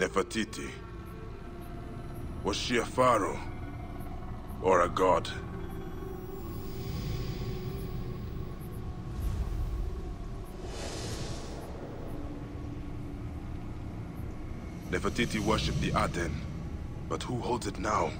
Nefertiti. Was she a pharaoh? Or a god? Nefertiti worshipped the Aten, but who holds it now?